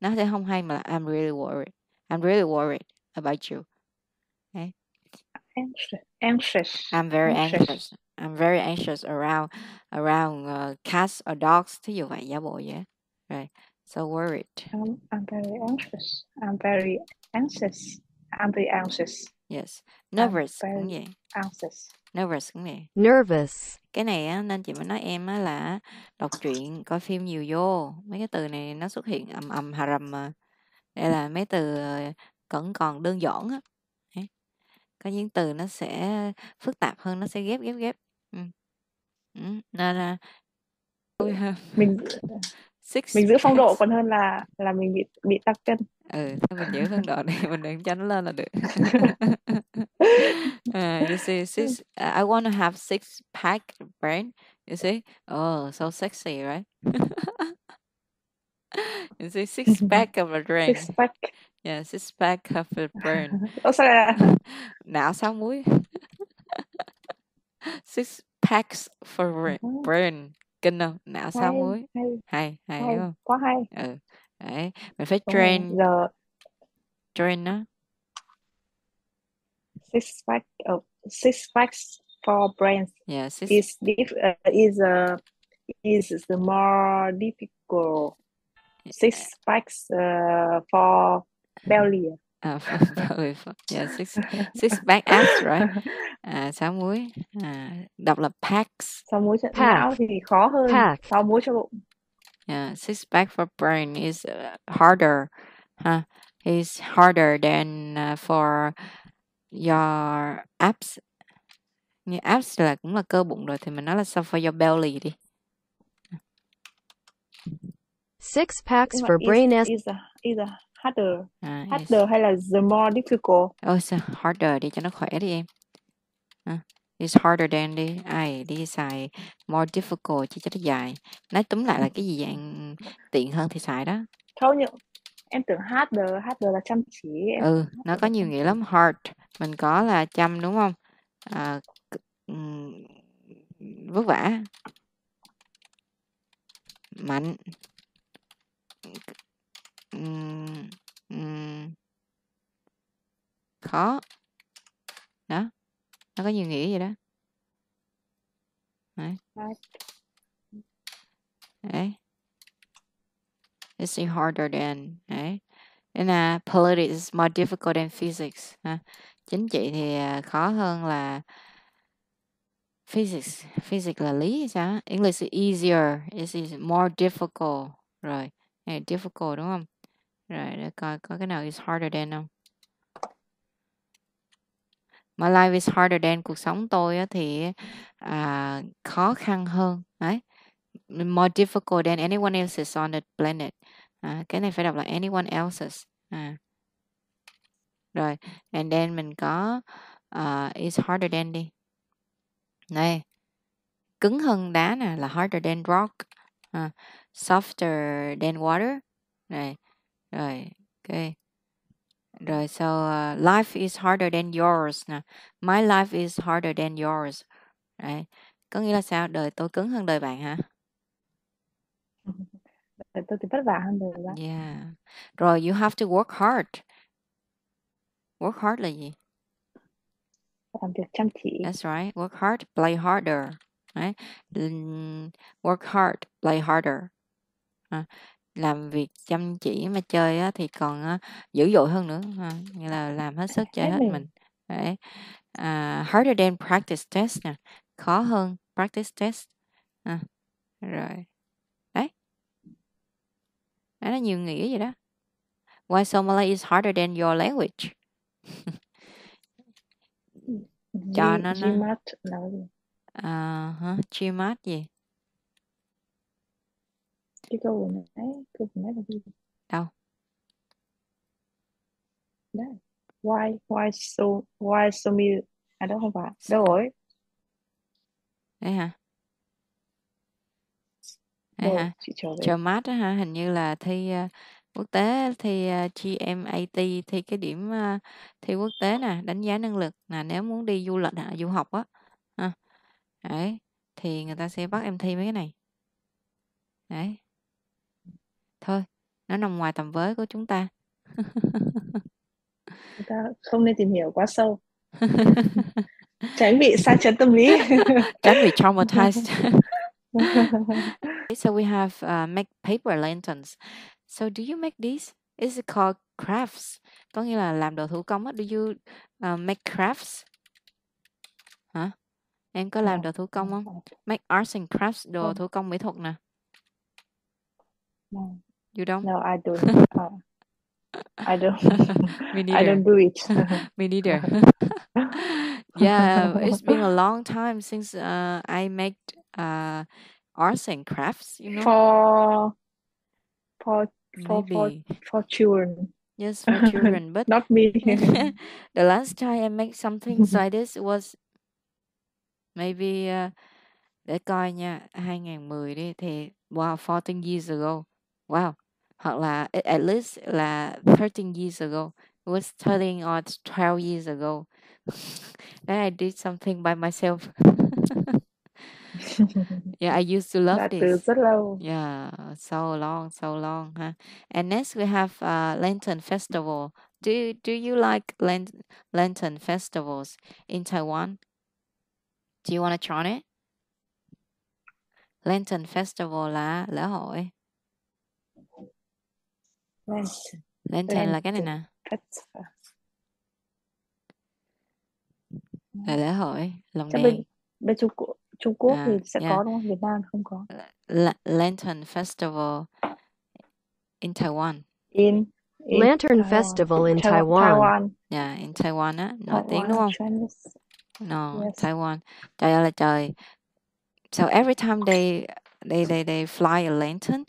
nó sẽ không hay mà là I'm really worried I'm really worried about you Anxious. Anxious. I'm very Anxious. anxious I'm very anxious around around uh, cats or dogs thí dụ vậy giả bộ vậy rồi so worried I'm, I'm very anxious. I'm very anxious. I'm very anxious. yes nervous cũng vậy Anxious. nervous cũng vậy nervous, cái này á nên chị mới nói em á là đọc truyện coi phim nhiều vô mấy cái từ này nó xuất hiện ầm ầm hà rầm mà đây là mấy từ ờ, vẫn còn đơn giản á có những từ nó sẽ phức tạp hơn nó sẽ ghép ghép ghép ừ. Ừ. nên là have Mình six. Mình giữ phong độ còn hơn là là mình bị bị tăng cân. ừ thôi mình giữ phong độ này mình đừng cho nó lên là được. Uh, you see six uh, I want to have six pack brain you see? Oh so sexy right? You see six pack of a brain Six pack. yeah six pack of a brain lại là não sáu muối. Six packs for bra- brain kinh không não sáu hay, muối hay, hay hay hay, đúng không quá hay. ừ đấy mình phải Đúng rồi. train Giờ train nó six pack of six packs for brains yeah six is dif uh, is uh, is the more difficult. Six packs uh, for belly. à, sorry, yeah six six pack abs right à sáu muối à, đọc là packs Sau muối cho não thì khó hơn. Pack. Sau muối cho bụng. yeah six pack for brain is uh, harder huh is harder than uh, for your abs như abs là cũng là cơ bụng rồi thì mình nói là suffer your belly đi Six packs for is, brain S. is, a, is a harder. À, yes. harder hay là the more difficult? Oh, so harder đi cho nó khỏe đi em. À, it's harder than đi ai đi xài more difficult chỉ cho nó dài. Nói túm lại là cái gì dạng tiện hơn thì xài đó. Không nhưng em tưởng harder harder là chăm chỉ em ừ nó có nhiều nghĩa lắm hard mình có là chăm đúng không? À, ừm, vất vả. Mạnh khó. Đó nó có nhiều nghĩa vậy đó. Đấy, đấy. It's harder than đấy. Nên là politics is more difficult than physics ha. chính trị thì à, khó hơn là physics. Physics là lý hay sao? Á? English is easier. It is more difficult. Rồi này difficult đúng không? Rồi để coi có cái nào is harder than không? My life is harder than cuộc sống tôi á, thì à, khó khăn hơn. Đấy. More difficult than anyone else's on the planet. À, cái này phải đọc là anyone else's. À. rồi and then mình có uh, is harder than đi. Này cứng hơn đá nè là harder than rock. À, softer than water. Này rồi ok rồi so uh, life is harder than yours nè my life is harder than yours Đấy. có nghĩa là sao đời tôi cứng hơn đời bạn hả Tại tôi thì vất vả hơn rồi đó yeah rồi you have to work hard work hard là gì làm việc chăm chỉ That's right. Work hard, play harder. Đấy. Work hard, play harder. À, làm việc chăm chỉ mà chơi á, thì còn á, dữ dội hơn nữa. À, nghĩa là làm hết sức chơi hết mình. Đấy. À, harder than practice test nè. Khó hơn practice test. À, rồi. Đấy. Đấy là nhiều nghĩa vậy đó. Why Somali is harder than your language? Cho nó nó à, hả? GMAT gì? Cái câu vừa nãy câu vừa nãy là cái gì Đâu? đấy why why so why so me à đó không phải đâu rồi Đấy hả? Đấy hả? Chờ mát á hả? Hình như là thi ờ, quốc tế, thi ờ, GMAT, thi cái điểm ờ, thi quốc tế nè, đánh giá năng lực nè, nếu muốn đi du lịch du học á. Ha. Đấy, thì người ta sẽ bắt em thi mấy cái này. Đấy. Thôi, nó nằm ngoài tầm với của chúng ta. ta không nên tìm hiểu quá sâu tránh bị sa chấn tâm lý Tránh bị traumatized. so we have uh, make paper lanterns. So do you make these? Is it called crafts? Có nghĩa là làm đồ thủ công á. Do you uh, make crafts? Hả? Em có làm Ờ, đồ thủ công không? Make arts and crafts, đồ thủ công mỹ thuật nè. You don't? no I don't uh, I don't Me neither. I don't do it Me neither. yeah, it's been a long time since uh, I make uh, arts and crafts, you know? for for for for for children Yes, for children. But not me the last time I make something like this was maybe uh, để coi nha 2010 đi thì wow 14 years ago wow hoặc là at least là 13 years ago it was 13 or 12 years ago. Then I did something by myself. Yeah I used to love đã từ this. rất lâu. Yeah so long so long huh? and next we have uh, lantern festival. Do you, do you like lan- lantern festivals in Taiwan? Do you want to join it? Lantern Festival là lễ hội. Lantern Lantern là cái này nè, là lễ hội lồng chắc bên đèn. bên Trung Quốc Trung Quốc thì À, sẽ yeah. có đúng không Việt Nam không có La- Lantern Festival in Taiwan. in in Lantern Taiwan Festival in Taiwan Taiwan. Yeah, in Taiwan á, nổi tiếng đúng không? Chinese No, Yes. Taiwan. Trời ơi là trời. So every time they they they they fly a lantern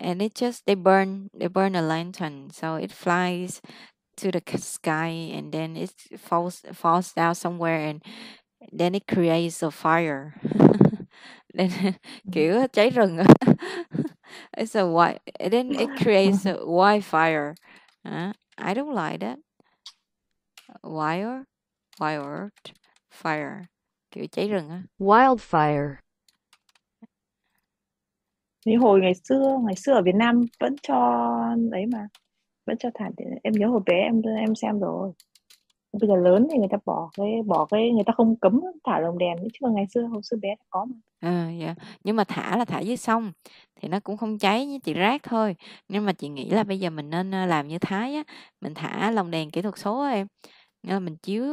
and it just they burn they burn a lantern so it flies to the sky and then it falls falls down somewhere and then it creates a fire. then kiểu cháy rừng. It's a white and then it creates a wildfire. Hả? I don't like that. Wire, wire, fire. Kiểu cháy rừng á. Wildfire. Như hồi ngày xưa, ngày xưa ở Việt Nam vẫn cho đấy mà, vẫn cho thả. Em nhớ hồi bé em em xem rồi. Bây giờ lớn thì người ta bỏ cái bỏ cái người ta không cấm thả lồng đèn nữa chứ mà ngày xưa hồi xưa bé đã có mà. à, dạ. Nhưng mà thả là thả dưới sông thì nó cũng không cháy như chị rác thôi. Nhưng mà chị nghĩ là bây giờ mình nên ờ, làm như Thái á, mình thả lồng đèn kỹ thuật số á em. Nghĩa là mình chiếu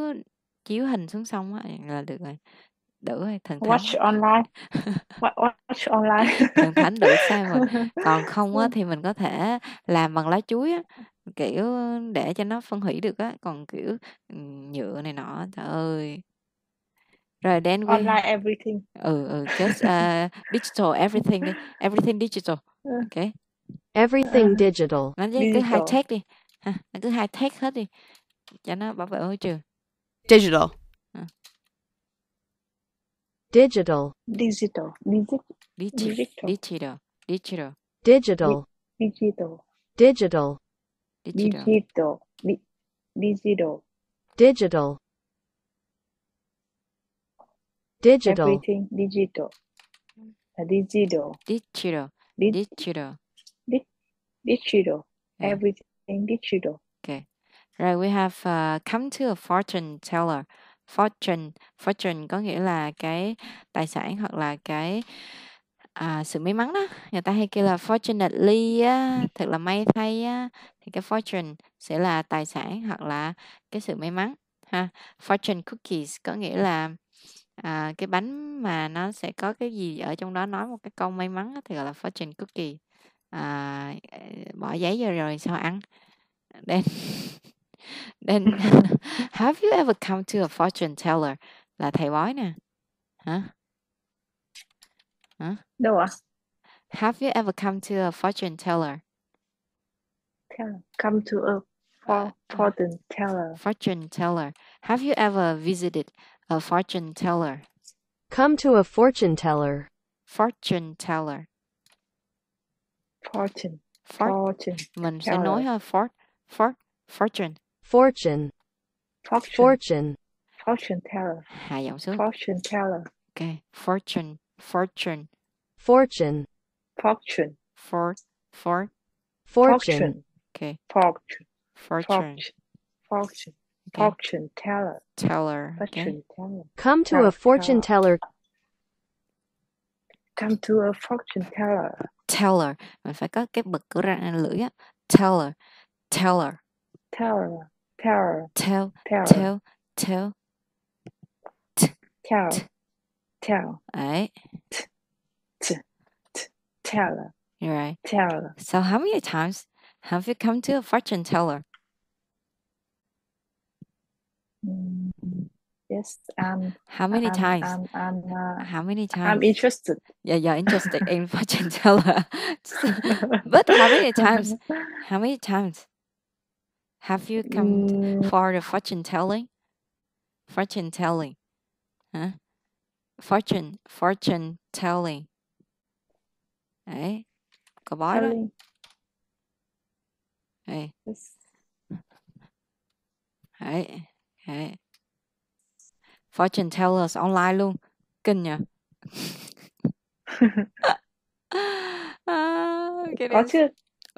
chiếu hình xuống sông á là được rồi. Đủ rồi, thần thánh. Watch online. Wa- Watch online. Thần thánh đủ sao rồi. Còn không á thì mình có thể làm bằng lá chuối á, kiểu để cho nó phân hủy được á, còn kiểu ừ, nhựa này nọ trời ơi. Rồi then we Online everything. ừ ừ just uh, digital everything đi everything digital Ừ. ok Everything digital. nó cứ high tech đi ha nó cứ high tech hết đi cho nó bảo vệ môi trường Digital. Digital. Digital. Digital. digital Digital. digital digital Digital. Digital. Digital. digital Digital. Digital. Digital. Digital. Everything digital. Digital. digital digital digital. Yeah. Everything digital. Rồi we have uh, come to a fortune teller. Fortune, fortune có nghĩa là cái tài sản hoặc là cái à, sự may mắn đó. Người ta hay kêu là fortunately á, thật là may thay á. Thì cái fortune sẽ là tài sản hoặc là cái sự may mắn. Ha. Fortune cookies có nghĩa là à, cái bánh mà nó sẽ có cái gì ở trong đó nói một cái câu may mắn đó, thì gọi là fortune cookie. À, bỏ giấy vô rồi sao ăn. Đen. Then have you ever come to a fortune teller? Là thầy bói nè. Hả? Đâu ạ? Have you ever come to a fortune teller? Tell. Come to a for, fortune teller. Fortune teller. Have you ever visited a fortune teller? Come to a fortune teller. Fortune teller. Fortune. Fort, Fortune. mình sẽ teller. nói ha fort, fort, fortune. Fortune. Fortune. Fortune. Fortune teller. Hạ giọng xuống. Fortune teller. Ok. Fortune, fortune, Fortune. Fortune. fort, fort. Fortune. Ok. Fortune. Fortune, Fortune. Fortune. teller. Teller. Fortune teller. Come to a fortune tell. teller. Come to a fortune teller. Teller. Mình phải có cái bực của răng lưỡi á. Teller, teller. Teller. Tell, Teller. tell, tell. Tell. Tell. Đấy. Teller. You're right. Teller. So how many times have you come to a fortune teller? Mm, Yes, I'm. How many I'm, times? I'm. I'm, uh, how many times? I'm interested. yeah, you're interested in fortune teller. but how many times? How many times have you come Mm, for the fortune telling? Fortune telling. Huh? Fortune, fortune telling. Đấy. Có bói đó. Đấy. Đấy. Đấy. Fortune tellers online luôn. Kinh nhỉ? cái Có chứ.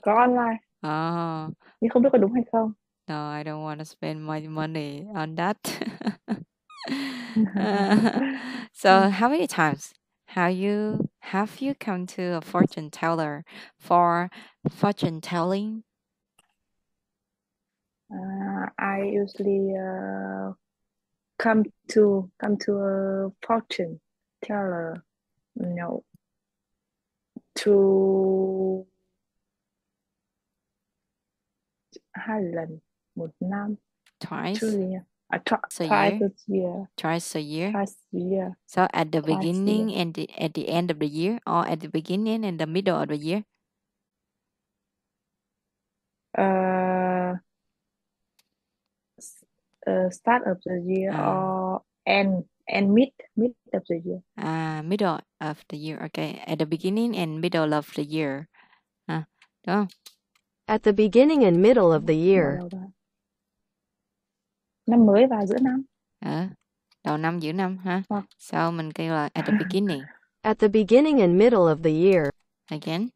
Có online. Oh, Nhưng không biết có đúng hay không. No, I don't want to spend my money on that. so, how many times have you have you come to a fortune teller for fortune telling? Uh, I usually uh, come to come to a fortune teller. No. To lần một năm. Twice? Two year. uh, twi- a twice year? a year, Twice a year. twice a year, So at the twice a year. beginning and the, at the end of the year, or at the beginning and the middle of the year? Uh, uh, start of the year À. or end and mid mid of the year. À, middle of the year. Okay. At the beginning and middle of the year. À, đúng không? At the beginning and middle of the Vào year. Năm mới và giữa năm. Ở đầu năm giữa năm ha. Hoặc Sau mình kêu là at the beginning. At the beginning and middle of the year. Again.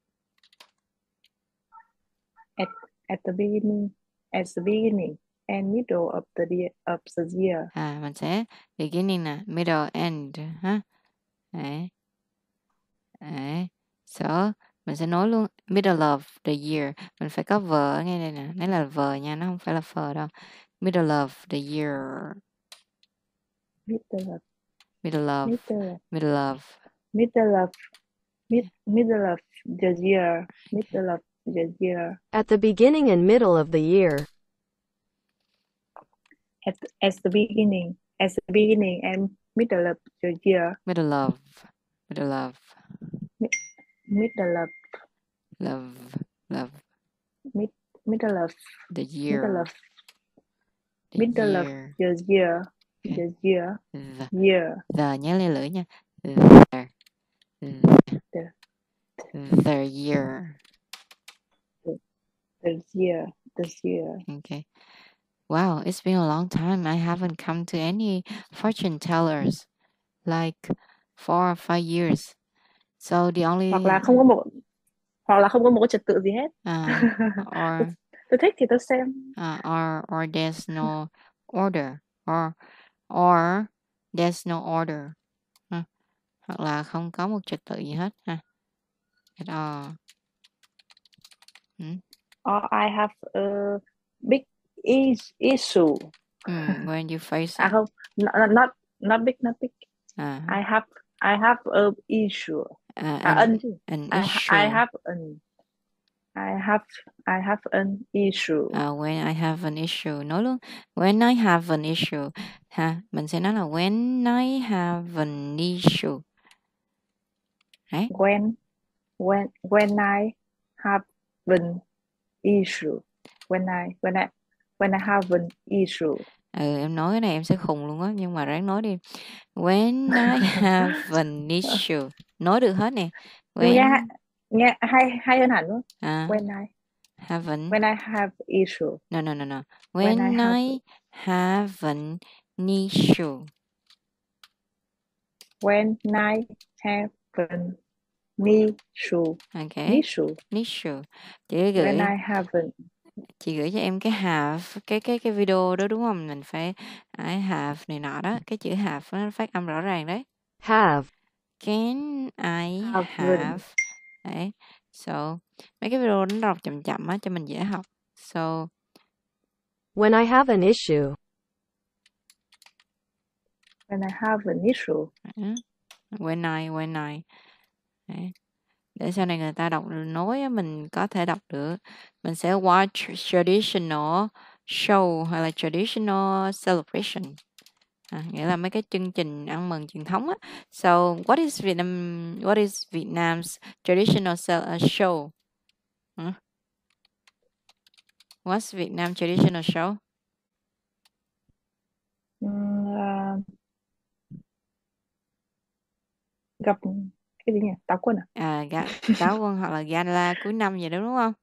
at at the beginning, at the beginning and middle of the year of the year. À, mình sẽ beginning nè, middle, end ha. Đấy. Đấy. So, mình sẽ nói luôn middle of the year. Mình phải có vờ ở ngay đây nè. Đấy là vờ nha, nó không phải là phờ đâu. Middle of the year. Middle of Middle of. middle of Middle of. middle of mid, middle of the year. Middle of the year. At the beginning and middle of the year. At at the beginning, at the beginning and middle of the year. Middle of. Middle of. Middle of Love. Love. mid, middle of The year. middle of the middle of year. the year. The year. The. Year. The nhớ lên lưỡi nha. The. The. The. The year. The year. The year. Okay. Wow, it's been a long time. I haven't come to any fortune tellers like four or five years. So the only Hoặc là không có một hoặc là không có một trật tự gì hết. uh, or tôi thích thì tôi xem. uh, or or there's no order or or there's no order. Ha. Hoặc là không có một trật tự gì hết ha. At all. Or I have a big is issue. Mm, when you face À it. không, not not not big, not big. Uh, I have I have a issue. uh, À an, an I, issue. I have an I have I have an issue. Uh, when I have an issue. Nói luôn when I have an issue. Ha mình sẽ nói là when I have an issue. Đấy. When when when I have an issue. When I when I when I have an issue. ừ, em nói cái này em sẽ khùng luôn á nhưng mà ráng nói đi. When I have an issue. Nói được hết nè. When nghe hay hay hơn hẳn luôn. à, When I have an when I have issue. no no no no When when I have- I have an issue When I have an issue. okay Issue. issue chị gửi When I have an chị gửi cho em cái have cái cái cái video đó đúng không mình phải I have này nọ đó cái chữ have nó phát âm rõ ràng đấy Have. can I Have. have đấy so mấy cái video nó đọc chậm chậm á cho mình dễ học so When I have an issue. when I have an issue. ừ, when I when I đấy. để sau này người ta đọc nói á, mình có thể đọc được mình sẽ watch traditional show hay là traditional celebration à, nghĩa là mấy cái chương trình ăn mừng truyền thống á so what is Vietnam what is Vietnam's traditional uh, show Hả? what's Vietnam traditional show à, gặp cái gì nhỉ? Táo quân à? à ga, táo quân hoặc là gala cuối năm vậy đó đúng không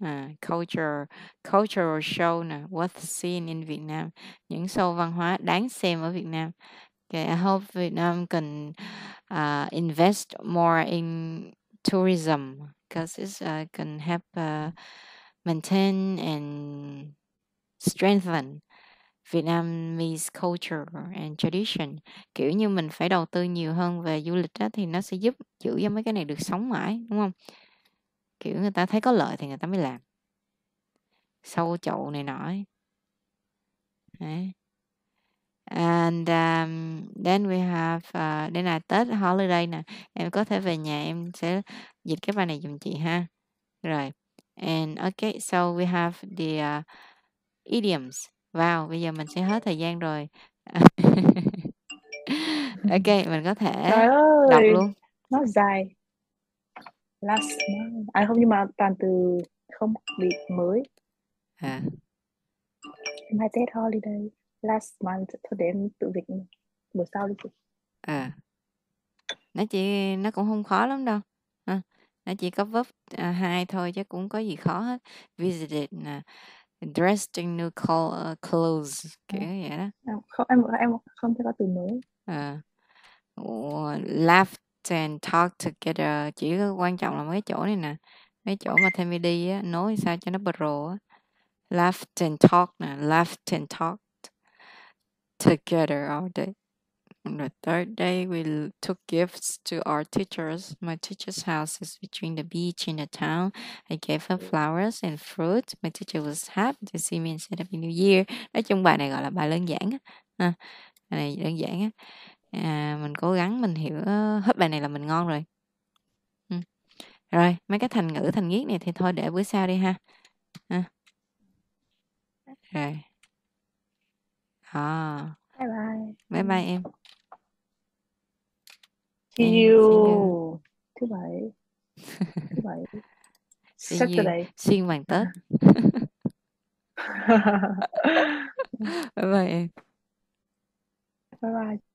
À, culture cultural show nè worth seeing in Vietnam những show văn hóa đáng xem ở Việt Nam okay, I hope Vietnam can uh, invest more in tourism because it uh, can help uh, maintain and strengthen Vietnamese culture and tradition kiểu như mình phải đầu tư nhiều hơn về du lịch đó, thì nó sẽ giúp giữ cho mấy cái này được sống mãi đúng không kiểu người ta thấy có lợi thì người ta mới làm sâu chậu này nọ. Đấy. and um, then we have uh, đây là Tết holiday nè em có thể về nhà em sẽ dịch cái bài này giùm chị ha rồi and okay so we have the uh, idioms Wow, bây giờ mình sẽ hết thời gian rồi. Ok, mình có thể đọc luôn. nó dài. Last month. À không nhưng mà toàn từ không bị mới. À, My dad holiday last month. Thôi để em tự dịch bữa sau đi chị. à. Nó chỉ nó cũng không khó lắm đâu. À, nó chỉ có verb à, hai thôi chứ cũng có gì khó hết. Visited nè, dressed in new col- uh, clothes kiểu vậy đó. Không em em không thấy có từ mới. À. Ủa, laughed and talk together chỉ quan trọng là mấy chỗ này nè mấy chỗ mà thêm đi á nối sao cho nó pro á laughed and talk, nè laughed and talked together all day On the third day, we took gifts to our teachers. My teacher's house is between the beach and the town. I gave her flowers and fruit. My teacher was happy to see me and said Happy New Year. Nói chung bài này gọi là bài đơn giản á. À, bài này đơn giản á. À, mình cố gắng mình hiểu hết bài này là mình ngon rồi. Ừ. Rồi, mấy cái thành ngữ thành nghiết này thì thôi để bữa sau đi ha. À. Rồi. À, Bye bye. bye bye em. See Em, you. Thứ bảy. Thứ bảy. See you. Saturday. Xuyên hoàng Tết.